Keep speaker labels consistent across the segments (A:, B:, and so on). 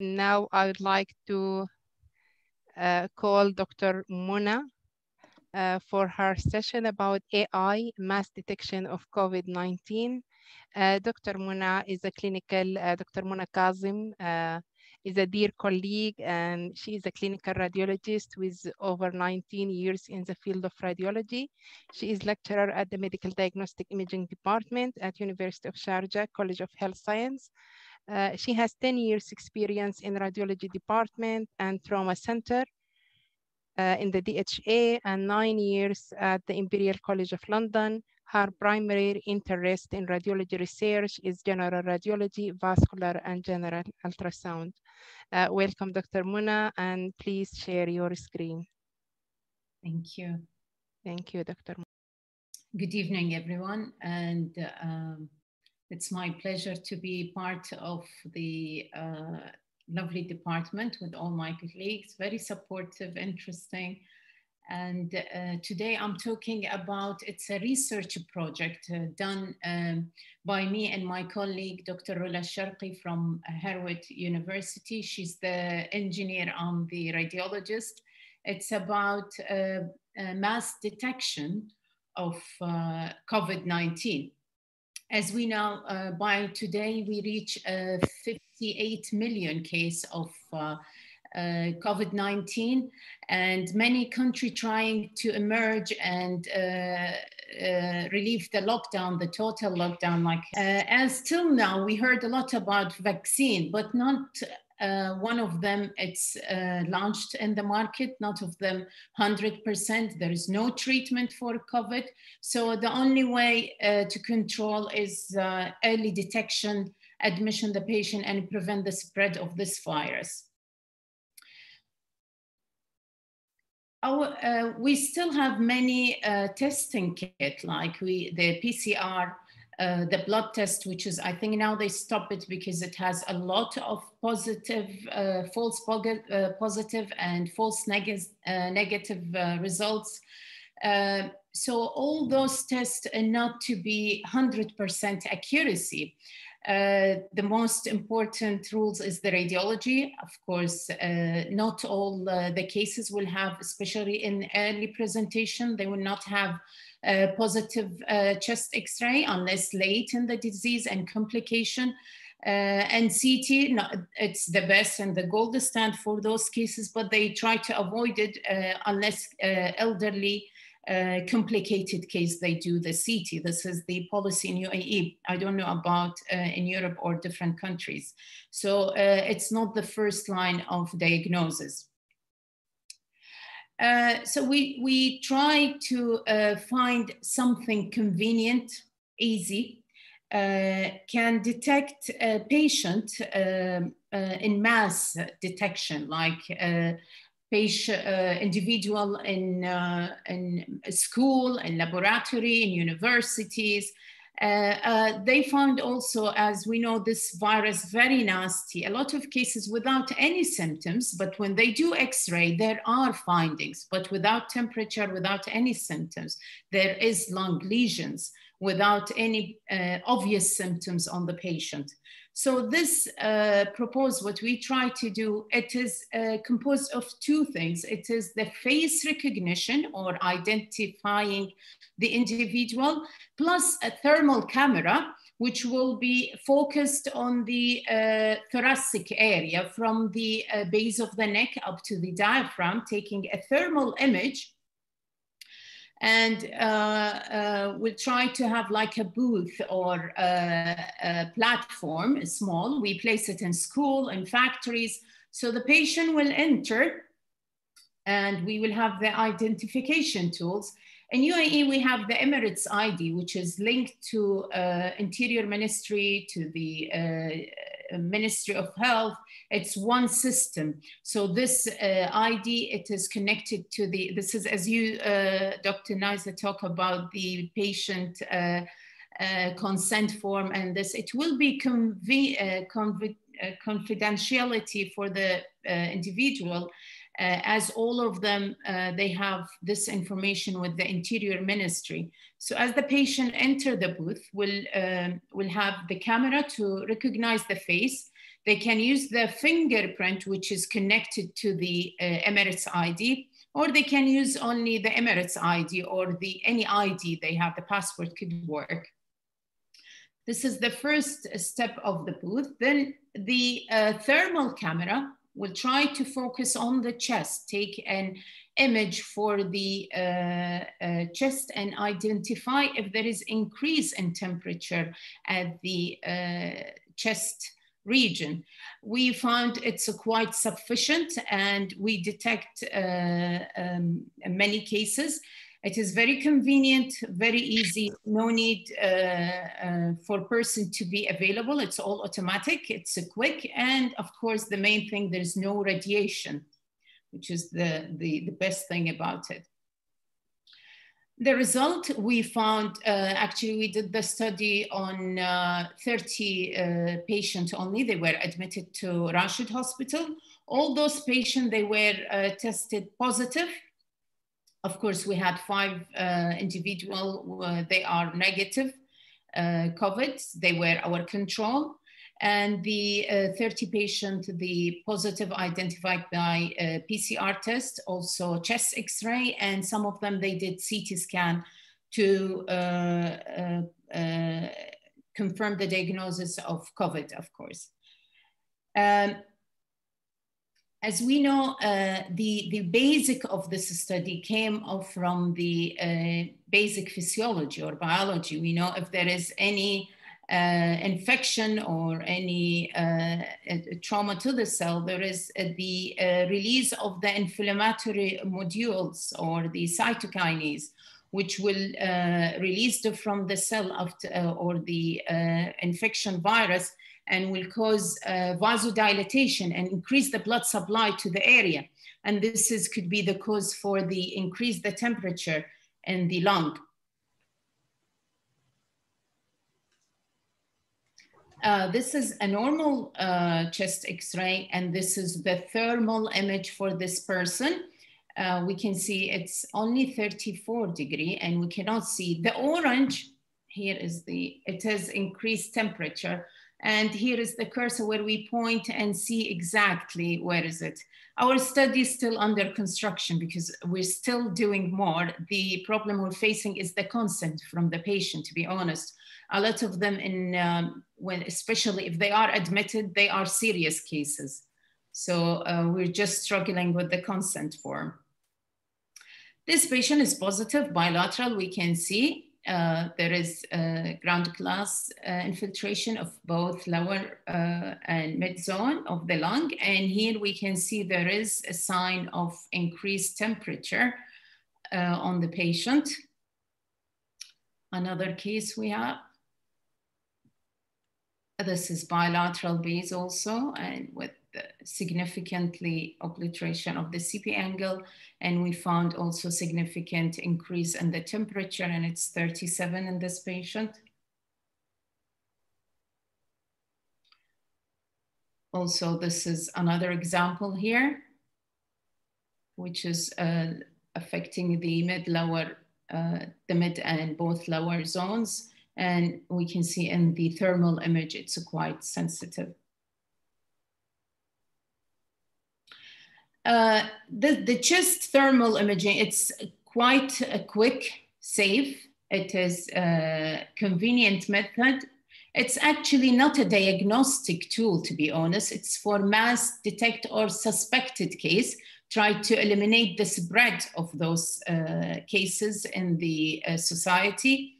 A: now I would like to uh, call Dr. Muna uh, for her session about AI mass detection of COVID-19. Uh, Dr. Muna is a clinical, uh, Dr. Muna Kadhom uh, is a dear colleague and she is a clinical radiologist with over 19 years in the field of radiology. She is lecturer at the Medical Diagnostic Imaging Department at University of Sharjah College of Health Science. Uh, she has 10 years experience in radiology department and trauma center uh, in the DHA and nine years at the Imperial College of London. Her primary interest in radiology research is general radiology, vascular, and general ultrasound. Uh, welcome, Dr. Muna, and please share your screen.
B: Thank you.
A: Thank you, Dr. Muna.
B: Good evening, everyone. And um, it's my pleasure to be part of the uh, lovely department with all my colleagues, very supportive, interesting. And uh, today I'm talking about, it's a research project uh, done um, by me and my colleague, Dr. Rula Sharqi from Harvard University. She's the engineer, I'm the radiologist. It's about uh, mass detection of uh, COVID-19. As we know, uh, by today, we reach a 58 million case of uh, uh, COVID-19 and many country trying to emerge and uh, uh, relieve the lockdown, the total lockdown. Like uh, as till now, we heard a lot about vaccine, but not uh, one of them it's uh, launched in the market not of them 100% there is no treatment for covid. So the only way uh, to control is early detection admission the patient and prevent the spread of this virus. Our, uh, we still have many uh, testing kit, like we the PCR, uh, the blood test, which is I think now they stop it because it has a lot of positive, uh, false uh, positive and false neg uh, negative results. so all those tests are not to be 100% accuracy. Uh, the most important rules is the radiology. Of course, uh, not all uh, the cases will have, especially in early presentation, they will not have a positive uh, chest x-ray unless late in the disease and complication. Uh, and CT, it's the best and the gold standard for those cases, but they try to avoid it unless elderly complicated case they do the CT. This is the policy in UAE. I don't know about uh, in Europe or different countries. So uh, it's not the first line of diagnosis. Uh, so we, we try to uh, find something convenient, easy, can detect a patient in mass detection, like patient, uh, individual in, uh, in school, in laboratory, in universities. Uh, uh, they found also, as we know, this virus very nasty, a lot of cases without any symptoms, but when they do x-ray, there are findings, but without temperature, without any symptoms. There is lung lesions without any uh, obvious symptoms on the patient. So this uh, what we try to do, it is uh, composed of two things. It is the face recognition or identifying the individual, plus a thermal camera, which will be focused on the uh, thoracic area from the uh, base of the neck up to the diaphragm, taking a thermal image and uh, uh, we'll try to have like a booth or a, a, platform, small. We place it in school and factories. So the patient will enter and we will have the identification tools. In UAE, we have the Emirates ID, which is linked to uh, Interior Ministry, to the uh, Ministry of Health, it's one system. So this uh, ID, it is connected to the, this is as you, uh, Dr. Niza talk about the patient uh, uh consent form and this, it will be uh, uh, confidentiality for the individual uh, as all of them, uh, they have this information with the Interior Ministry. So as the patient enter the booth, will will have the camera to recognize the face, They can use the fingerprint, which is connected to the uh, Emirates ID, or they can use only the Emirates ID or the any ID they have, the passport could work. This is the first step of the booth. Then the uh, thermal camera will try to focus on the chest, take an image for the uh, uh, chest and identify if there is increase in temperature at the uh, chest region. We found it's quite sufficient and we detect uh, um, many cases. It is very convenient, very easy, no need uh, uh, for person to be available. It's all automatic, it's quick. And of course, the main thing, there's no radiation, which is the, the, the best thing about it. The result we found, uh, actually we did the study on uh, 30 uh, patients only. They were admitted to Rashid Hospital. All those patients, they were uh, tested positive. Of course, we had five uh, individual, uh, they are negative COVID. They were our control and the uh, 30 patient, the positive identified by PCR test, also chest X-ray, and some of them they did CT scan to uh, uh, uh, confirm the diagnosis of COVID, of course. Um, as we know, uh, the, the basic of this study came from the uh, basic physiology or biology. We know if there is any uh, infection or any uh, trauma to the cell, there is uh, the uh, release of the inflammatory modules or the cytokines, which will release from the cell after, or the infection virus and will cause vasodilatation and increase the blood supply to the area. And this is, could be the cause for the increase the temperature in the lung. Uh, this is a normal uh, chest x-ray and this is the thermal image for this person. Uh, we can see it's only 34 degree and we cannot see the orange. Here is the, it has increased temperature. And here is the cursor where we point and see exactly where is it. Our study is still under construction because we're still doing more. The problem we're facing is the consent from the patient, to be honest a lot of them in um, when especially if they are admitted they are serious cases so uh, we're just struggling with the consent form this patient is positive bilateral we can see uh, there is ground glass uh, infiltration of both lower uh, and mid zone of the lung. And here we can see there is a sign of increased temperature uh, on the patient. Another case we have. This is bilateral base also, and with significantly obliteration of the CP angle. And we found also significant increase in the temperature, and it's 37 in this patient. Also, this is another example here, which is uh, affecting the mid-lower, uh, the mid and both lower zones. And we can see in the thermal image, it's quite sensitive. Uh, the, the chest thermal imaging, it's quite a quick, safe. It is a convenient method. It's actually not a diagnostic tool, to be honest. It's for mass detect or suspected case, try to eliminate the spread of those uh, cases in the uh, society.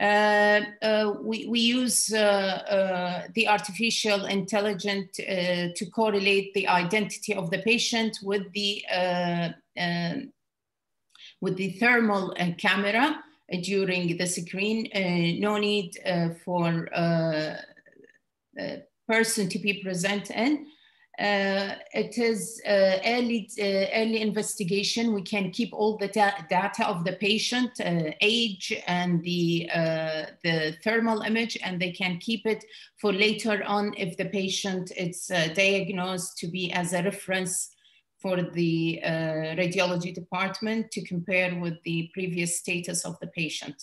B: Uh, uh, we, we use uh, uh the artificial intelligence uh, to correlate the identity of the patient with the uh, um, with the thermal camera during the screen. no need for person to be present in. Uh, it is uh, early, uh, early investigation. We can keep all the da data of the patient, uh, age and the, uh, the thermal image, and they can keep it for later on if the patient is uh, diagnosed to be as a reference for the radiology department to compare with the previous status of the patient.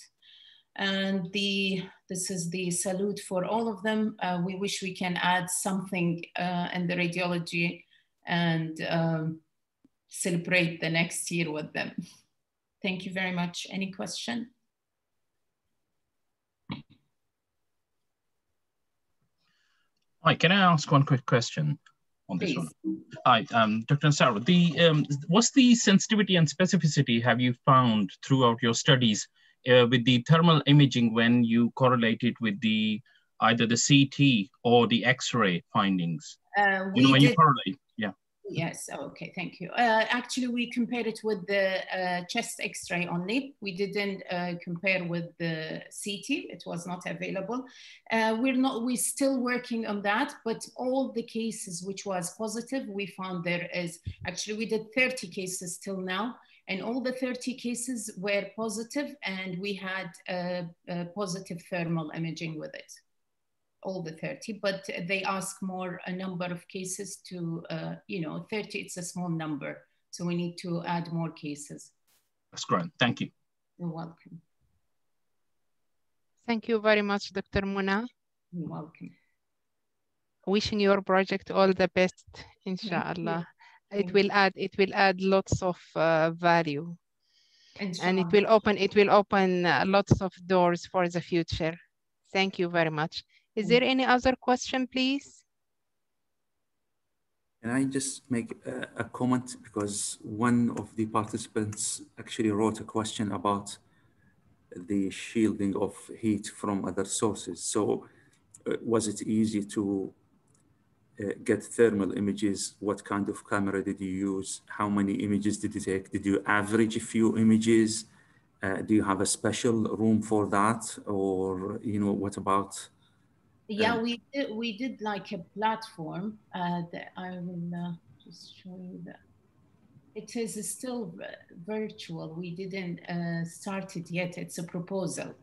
B: And the this is the salute for all of them. Uh, we wish we can add something uh, in the radiology and um, celebrate the next year with them. Thank you very much. Any question?
C: Hi, can I ask one quick question on this
B: Please.
C: one? Hi, um, Dr. Ansaro, the, um, what's the sensitivity and specificity have you found throughout your studies with the thermal imaging when you correlate it with the either the CT or the X-ray findings?
B: Uh,
C: You know, when you correlate, yeah.
B: Yes, okay, thank you. Uh, actually, we compared it with the uh, chest x-ray only. We didn't uh, compare with the CT, it was not available. Uh, we're not, we're still working on that, but all the cases which was positive, we found there is, actually we did 30 cases till now, and all the 30 cases were positive and we had uh, uh, positive thermal imaging with it all the 30, but they ask more a number of cases to, uh, you know, 30, it's a small number. So we need to add more cases.
C: That's great, thank you.
B: You're welcome.
A: Thank you very much, Dr. Muna.
B: You're welcome.
A: Wishing your project all the best,
B: you.
A: inshallah.
B: Thank
A: It will add it will add lots of uh, value and it will open it will open uh, lots of doors for the future. Thank you very much. Is there any other question, please?
D: Can I just make a, a comment because one of the participants actually wrote a question about the shielding of heat from other sources. So uh, was it easy to uh, get thermal images? What kind of camera did you use? How many images did you take? Did you average a few images? Uh, do you have a special room for that? Or, you know, what about
B: Yeah,
D: Um,
B: we did, we did like a platform uh, that I will uh, just show you that. It is still virtual. We didn't uh, start it yet. It's a proposal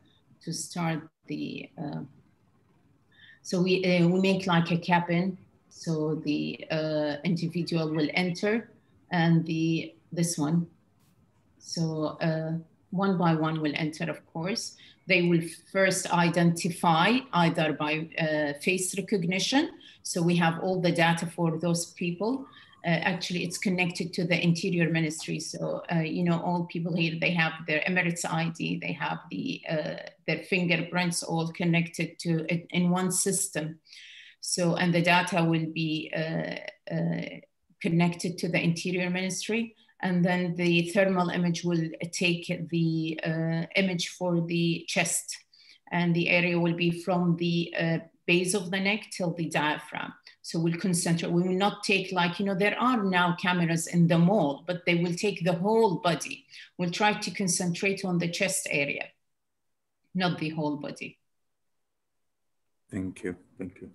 B: to start the. Uh, so we uh, we make like a cabin. So the uh, individual will enter, and the this one. So uh, one by one will enter, of course they will first identify either by uh, face recognition. So we have all the data for those people. Uh, actually, it's connected to the Interior Ministry. So, uh, you know, all people here, they have their Emirates ID, they have the uh, their fingerprints all connected to it in one system. So, and the data will be uh, uh, connected to the Interior Ministry. And then the thermal image will take the uh, image for the chest. And the area will be from the uh, base of the neck till the diaphragm. So we'll concentrate. We will not take like you know there are now cameras in the mall but they will take the whole body. We'll try to concentrate on the chest area not the whole body.
D: Thank you. Thank you.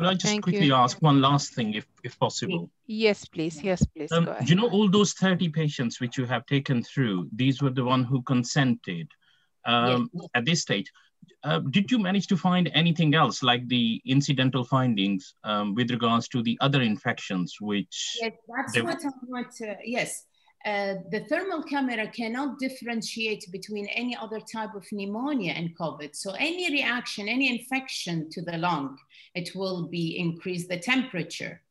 C: Could I just
A: Thank
C: quickly
A: you.
C: ask one last thing, if, if possible?
A: Yes, please. Yes, please.
C: Um,
A: Go
C: do you know all those 30 patients which you have taken through, these were the one who consented um, at this stage. Uh, did you manage to find anything else like the incidental findings um, with regards to the other infections which
B: Yes, that's what I want to, yes. Uh, the thermal camera cannot differentiate between any other type of pneumonia and COVID. So any reaction, any infection to the lung, it will be increase the temperature.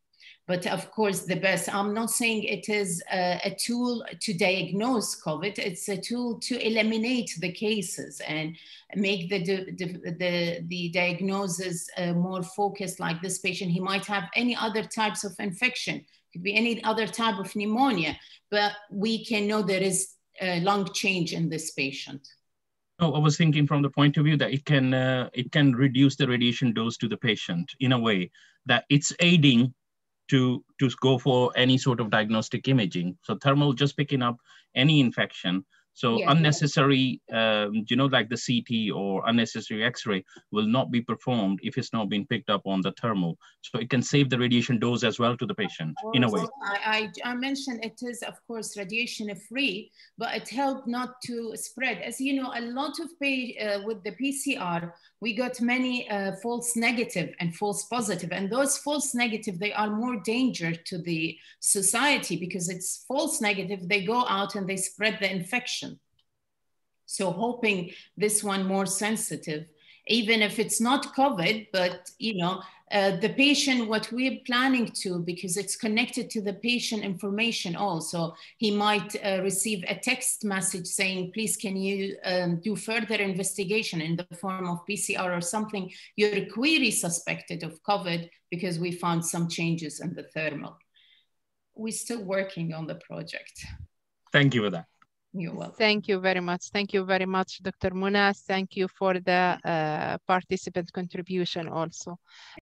B: But of course, the best, I'm not saying it is a, a tool to diagnose COVID. It's a tool to eliminate the cases and make the, the, the, the diagnosis uh, more focused like this patient. He might have any other types of infection could be any other type of pneumonia, but we can know there is a lung change in this patient.
C: No, I was thinking from the point of view that it can uh, it can reduce the radiation dose to the patient in a way that it's aiding to to go for any sort of diagnostic imaging. So thermal just picking up any infection. So unnecessary, um, you know, like the CT or unnecessary X-ray will not be performed if it's not been picked up on the thermal. So it can save the radiation dose as well to the patient in a way.
B: I, I, I mentioned it is, of course, radiation free, but it helped not to spread. As you know, a lot of pay, uh, with the PCR, we got many uh, false negative and false positive, and those false negative they are more danger to the society because it's false negative. They go out and they spread the infection. So hoping this one more sensitive, even if it's not COVID, but you know, uh, the patient, what we're planning to, because it's connected to the patient information also, he might uh, receive a text message saying, please, can you um, do further investigation in the form of PCR or something? Your query suspected of COVID because we found some changes in the thermal. We're still working on the project.
C: Thank you for that.
B: You're welcome.
A: Thank you very much. Thank you very much, Dr. Muna. Thank you for the uh, participant contribution also.